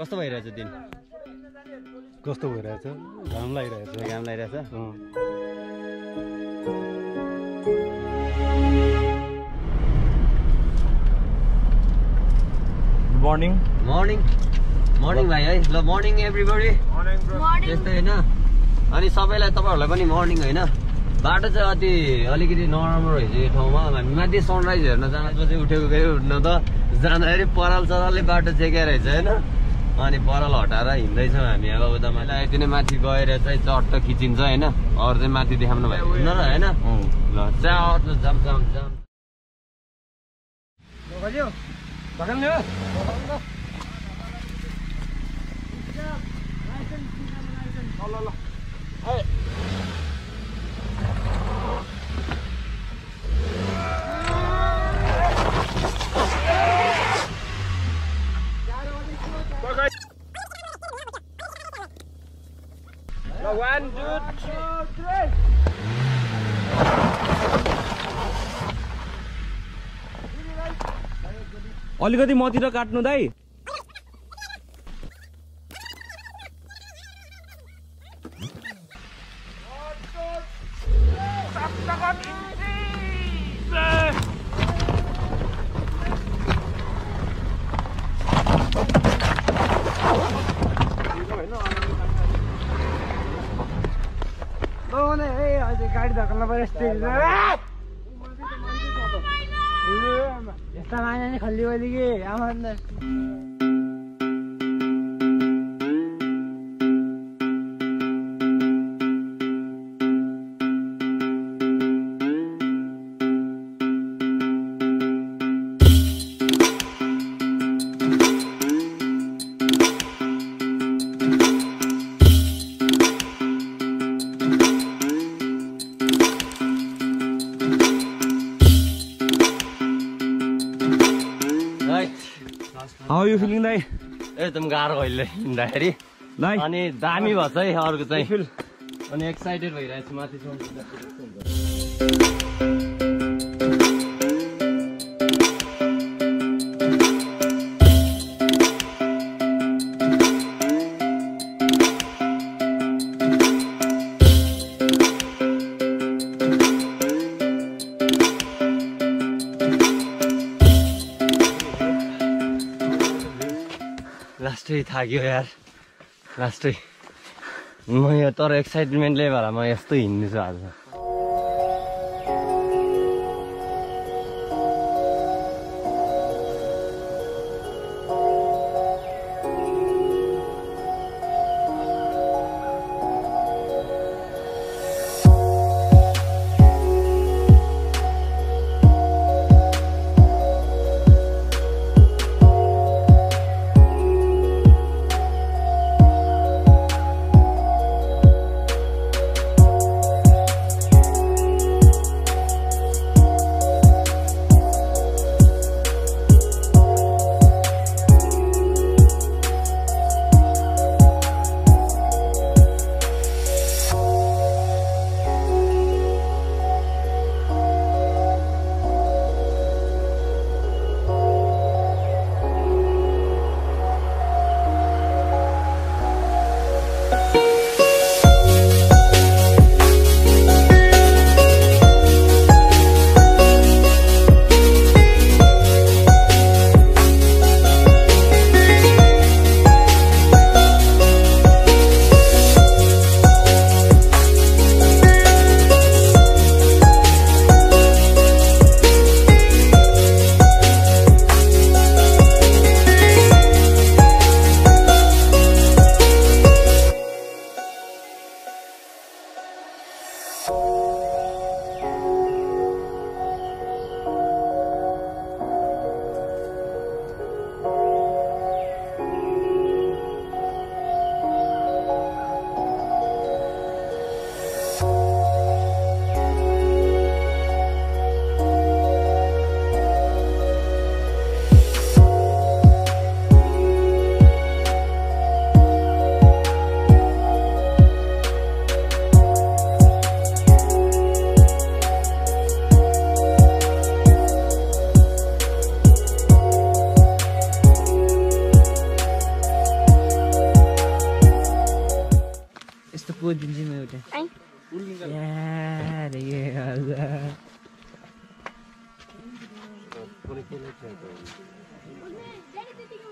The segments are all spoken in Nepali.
कस्तो भइरहेछ दिन? कस्तो भइरहेछ? घाम लागिरहेछ। घाम लागिरहेछ? मर्निङ मर्निङ मर्निङ भाइ है? ल मर्निङ एभ्रिबडी त्यस्तै होइन? अनि सबैलाई तपाईँहरूलाई पनि मर्निङ होइन? बाटो चाहिँ अति अलिकति नराम्रो रहेछ यो ठाउँमा। हामी माथि सनराइज हेर्न जाँदा चाहिँ उठेको गयो न त जाँदाखेरि पराल चरालले बाटो चेकेर रहेछ होइन? अनि पराल हटाएर हिँड्दैछौँ हामी। अब उतामा यति नै माथि गएर चाहिँ चट्ट खिचिन्छ होइन? अरू चाहिँ माथि देखाउनु भयो होइन? ल। जाम जाम जाम जाम अलिकति मतिर काट्नु दाइ गाडी धक्कन पऱ्यो यस्ता माने नि खल्ली बली कि आमा हाउ यु फिलिङ दाइ। एकदम गाह्रो अहिले हिँड्दाखेरि। अनि दामी भएछ है अर्को चाहिँ। अनि एक्साइटेड भइरहेको छु माथि लास्टै थाक्यो यार। लास्टै म यो तर एक्साइटमेन्टले भएर म यस्तो हिँड्दैछु आज।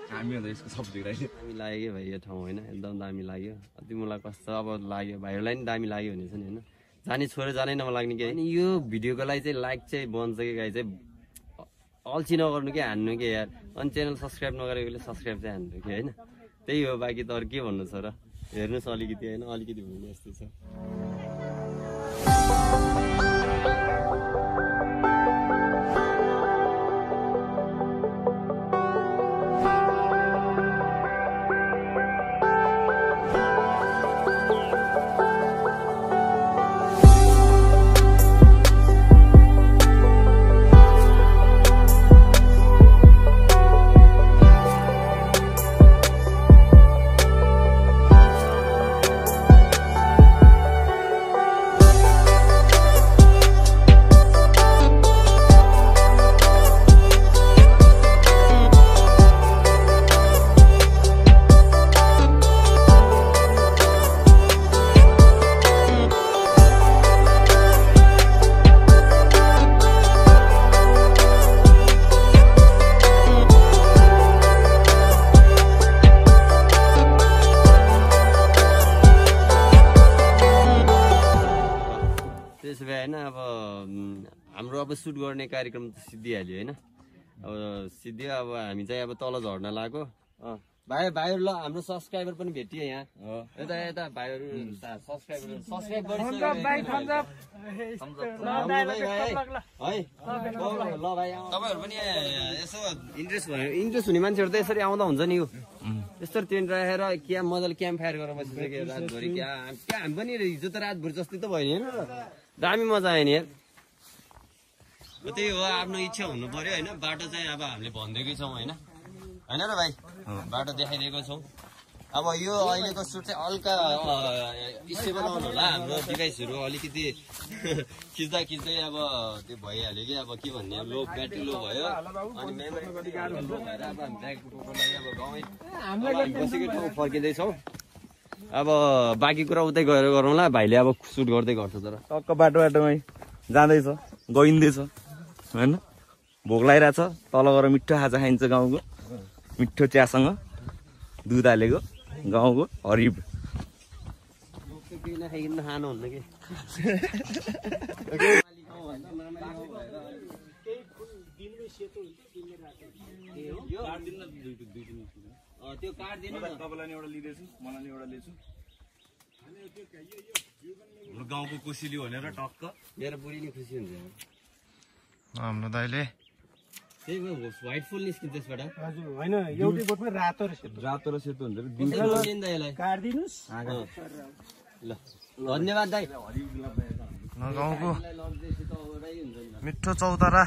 हामी अन्त यसको सब्जी राख्यो दामी लाग्यो कि भाइ यो ठाउँ होइन एकदम दामी लाग्यो अति मलाई कस्तो अब लाग्यो भाइहरूलाई पनि दामी लाग्यो भने चाहिँ होइन जाने छोडेर जानै नलाग्ने कि अनि यो भिडियोको लागि चाहिँ लाइक चाहिँ बन्छ कि गाई चाहिँ अल्छी नगर्नु कि हान्नु कि यार? अनि च्यानल सब्सक्राइब नगरेकोले सब्सक्राइब चाहिँ हान्नु कि होइन? त्यही हो बाँकी त अरू के भन्नु छ र? हेर्नुहोस् अलिकति होइन अलिकति भने जस्तो छ गर्ने कार्यक्रम त सिद्धिहाल्यो होइन? अब सिद्धियो अब हामी चाहिँ अब तल झर्न लाग्यो अँ। भाइ भाइहरू ल हाम्रो सब्सक्राइबर पनि भेटियो यहाँ। यता यता भाइहरू सब्सक्राइबर सब्सक्राइब थम्स अप भाइ, थम्स अप। है। ल भाइ तपाईँहरू पनि यसो इन्ट्रेस्ट भयो। इन्ट्रेस्ट हुने मान्छेहरू त यसरी आउँदा हुन्छ नि यो। यस्तो टेन्ट राखेर क्या मजाले क्याम्प फायर गरेर बसिसक्यो रातभरि। क्या क्या हामी पनि हिजो त रातभरि जस्तै त भयो नि। होइन दामी मजा आयो नि यार त्यही हो आफ्नो इच्छा हुनु पर्यो होइन बाटो चाहिँ अब हामीले भनिदिएकै छौँ होइन होइन र भाइ बाटो देखाइदिएको छौँ अब यो अहिलेको सुट चाहिँ हल्का स्टेबल आउनु होला हाम्रो डिभाइसहरू अलिकति खिच्दा खिच्दै अब त्यो भइहाल्यो कि अब के भन्ने लो ब्याट्री लो भयो अनि मेमोरी ठाउँ फर्किँदैछौँ अब बाँकी कुरा उतै गएर गरौँला भाइले अब सुट गर्दै गर्छ तर टक्क बाटो बाटोमै जाँदैछ गइँदैछ होइन? भोक लागिरहेछ तल गएर मिठो खाजा खाइन्छ गाउँको। मिठो चियासँग दुध हालेको गाउँको हरिब त्यो काटिदिनु न तपाईँलाई नि एउटा लिँदैछु मलाई नि एउटा लिएछु हाम्रो गाउँको कोसिली भनेर टक्क। मेरो बुढी नि खुसी हुन्छ। हाम्रो दाइले होइन एउटै बोटमा रातो रातो र सेतो हुन्छ काटिदिनुहोस्। ल धन्यवाद दाइ न गाउँको मिठो चौतारा।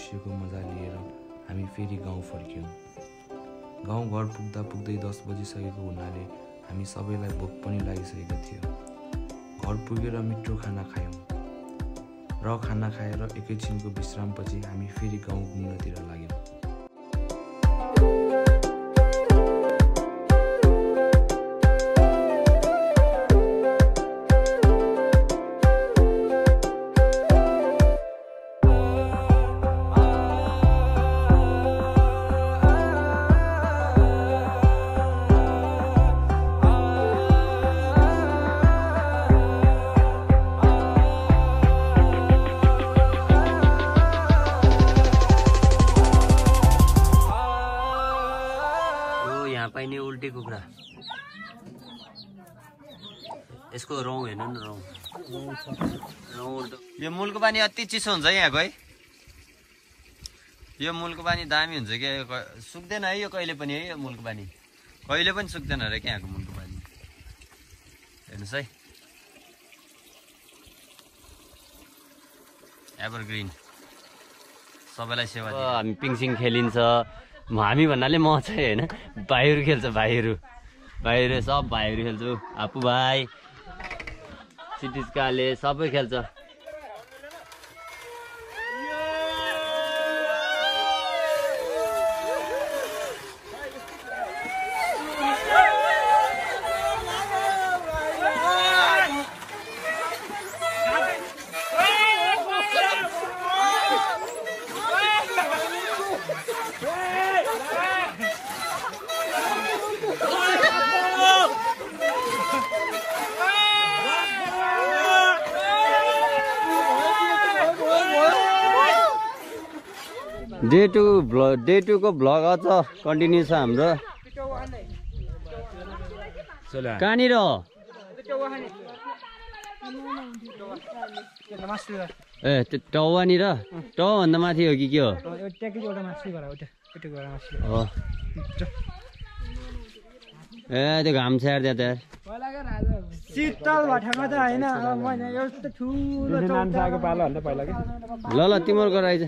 दृश्यको मजा लिएर हामी फेरि गाउँ फर्क्यौँ। गाउँ घर पुग्दा पुग्दै दस बजिसकेको हुनाले हामी सबैलाई भोक पनि लागिसकेको थियो। घर पुगेर मिठो खाना खायौँ। र खाना खाएर एकैछिनको विश्रामपछि हामी फेरि गाउँ घुम्नतिर लाग्यौँ। यसको रौँ हेर्नु न रौँ यो मुलको पानी अति चिसो हुन्छ यहाँको है। यो मुलको पानी दामी हुन्छ क्या सुक्दैन है यो कहिले पनि है यो मुलको पानी। कहिले पनि सुक्दैन अरे क्या यहाँको मुलको पानी। हेर्नुहोस् है। एभरग्रिन सबैलाई सेवा हामी पिङसिङ खेलिन्छ। हामी भन्नाले म चाहिँ होइन भाइहरू खेल्छ भाइहरू भाइहरू सब भाइहरू खेल्छु। आफू भाइ। सिटिजकाले सबै खेल्छ। डे टू भ्लग डे टूको भ्लग अझ कन्टिन्यू छ हाम्रो। कहाँनिर? हो? ए त्यो टाउवानिर टाउभन्दा माथि हो कि के हो? ए त्यो घाम छ यार त्यहाँ त। शीतल भट्टामा त होइन ल ल तिम्रो गर आइज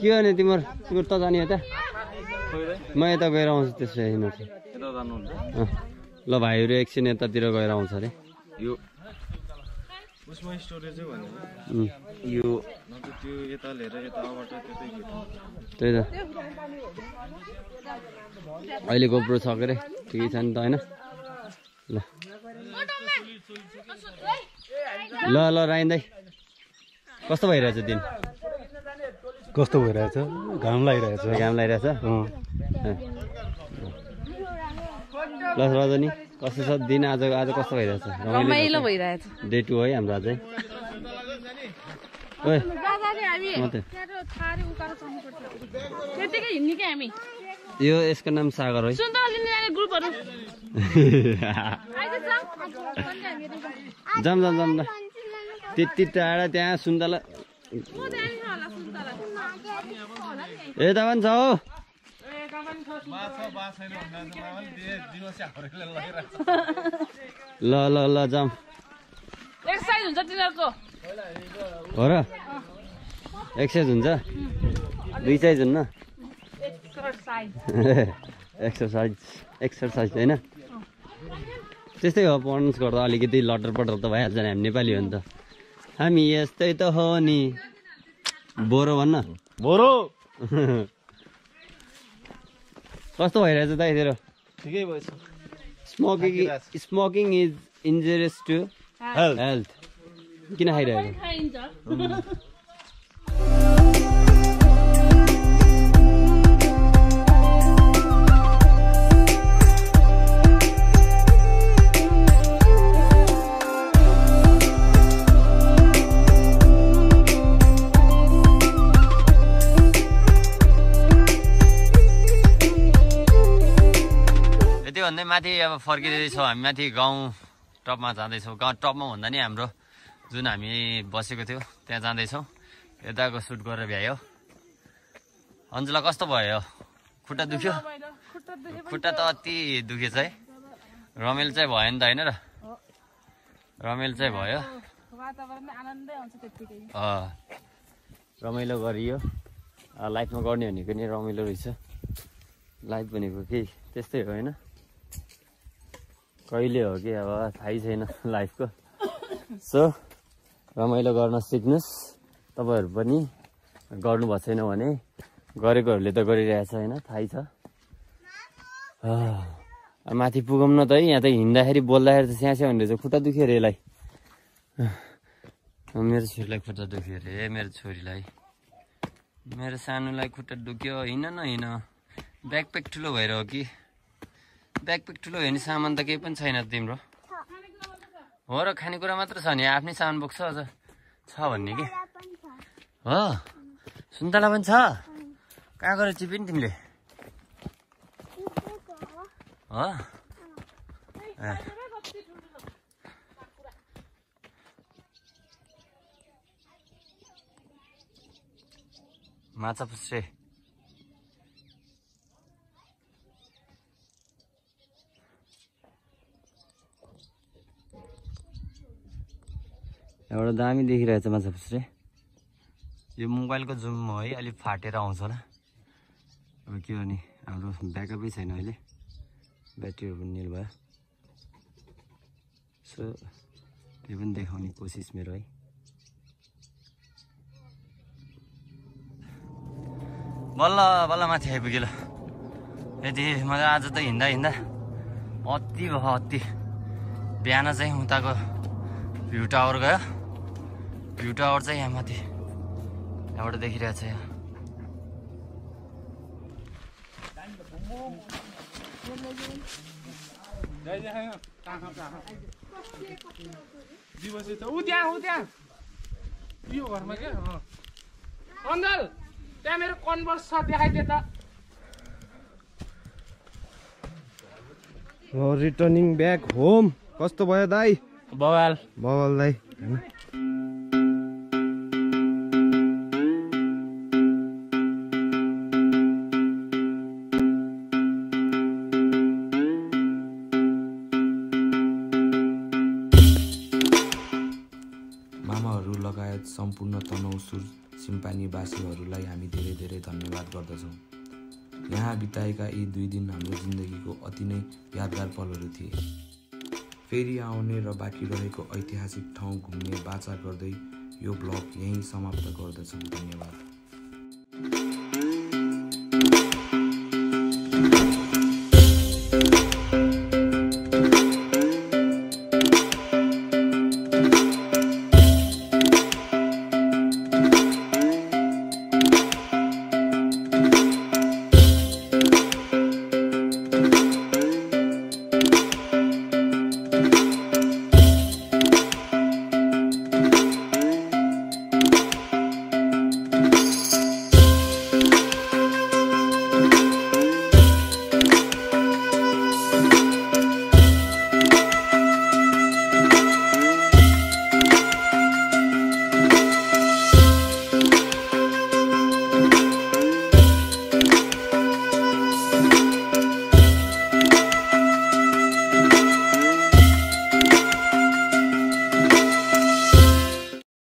के हो नि तिम्रो? तिम्रो त जाने यता म यता गएर आउँछु त्यसो होइन ल भाइहरू एकछिन यतातिर गएर आउँछ अरे। यो यो त त्यही त। अहिले गोप्रो छ के अरे ठिकै छ नि त होइन? ल। ल ल राइन दाई। कस्तो भइरहेछ दिन? कस्तो भइरहेछ? घाम लागिरहेछ। घाम लागिरहेछ? ल रजनी कस्तो छ दिन? आज आज कस्तो भइरहेछ? रमाइलो भइरहेछ। डे टू है हाम्रो अझै ओए। दादाले हामी मात्रै त्यहाँ थारे उकालो चढ्नु पर्छ त्यतिकै हिँड्ने क्या हामी? यो यसको नाम सागर है। जाम जाम जाम ल। त्यति टाढा त्यहाँ सुन्तला यता पनि छ हौ। ल ल ल जाम एक्सर्साइज हुन्छ तिनीहरूको। हो र? एक्सर्साइज हुन्छ? दुई साइज हुन्न एक्सर्साइज एक्सर्साइज एक्सर्साइज होइन? त्यस्तै हो प्रनाउन्स गर्दा अलिकति लटर पटर त भइहाल्छ नि हामी नेपाली हो नि त। हामी यस्तै त हो नि। बोरो भन्न। बोरो। कस्तो भइरहेछ दाइ तेरो ठिकै भएछ। Smoking smoking is injurious to health किन खाइरहेको? माथि अब फर्किँदैछौँ हामी माथि गाउँ टपमा जाँदैछौँ। गाउँ टपमा भन्दा नि हाम्रो जुन हामी बसेको थियो त्यहाँ जाँदैछौँ। यताको सुट गरेर भ्यायो। अन्जुला कस्तो भयो? खुट्टा दुख्यो? खुट्टा त अति दुखेछ है। रमेल चाहिँ भयो नि त होइन र? रमेल चाहिँ भयो। रमाइलो गरियो। लाइफमा गर्ने भनेको नि रमाइलो रहेछ। लाइफ भनेको केही त्यस्तै हो होइन? कहिले हो कि अब थाहै छैन लाइफको। सो रमाइलो गर्न सिक्नुहोस्। तपाईँहरू पनि गर्नुभएको छैन भने गरेकोहरूले त गरिरहेछ होइन थाहै छ। माथि पुगौँ न त है यहाँ त हिँड्दाखेरि बोल्दाखेरि त स्याहाँ स्याहाँ हुँदैछ। खुट्टा दुख्यो अरे यसलाई। मेरो छोरीलाई खुट्टा दुख्यो अरे मेरो छोरीलाई। मेरो सानोलाई खुट्टा दुख्यो। हिँड न हिँड। ब्याकप्याक ठुलो भएर हो कि। ब्याकप्याक ठुलो होइन सामान त केही पनि छैन तिम्रो। हो र खानेकुरा मात्र छ नि आफ्नै सामान बोक्छ अझ। छ भन्ने कि? हो? सुन्तला पनि छ? कहाँ गएर चिप्यो नि तिमीले? हो? माछा पुस्रे एउटा दामी देखिरहेछ माछा फुस्रे यो मोबाइलको जुम हो अलिक फाटेर आउँछ होला। अब के भने हाम्रो ब्याकअपै छैन अहिले। ब्याट्रीहरू पनि निल भयो। सो त्यो पनि देखाउने कोसिस मेरो है। बल्ल बल्ल माथि आइपुग्यो ल यति मजा आज त हिँड्दा हिँड्दा अति भयो अति। बिहान चाहिँ उताको भ्यू टावर गयो। भ्यू टावर चाहिँ यहाँ माथि यहाँबाट देखिरहेको छ यहाँ। ऊ त्यहाँ ऊ त्यहाँ यो घरमा क्या त्यहाँ मेरो कन्भर्स छ देखाइदिए त। रिटर्निङ ब्याक होम कस्तो भयो दाई? बवाल। बवाल दाई यहाँ बिताएका यी दुई दिन हाम्रो जिन्दगीको अति नै यादगार पलहरू थिए। फेरि आउने र बाँकी रहेको ऐतिहासिक ठाउँ घुम्ने बाचा गर्दै यो ब्लग यहीँ समाप्त गर्दछौँ। धन्यवाद।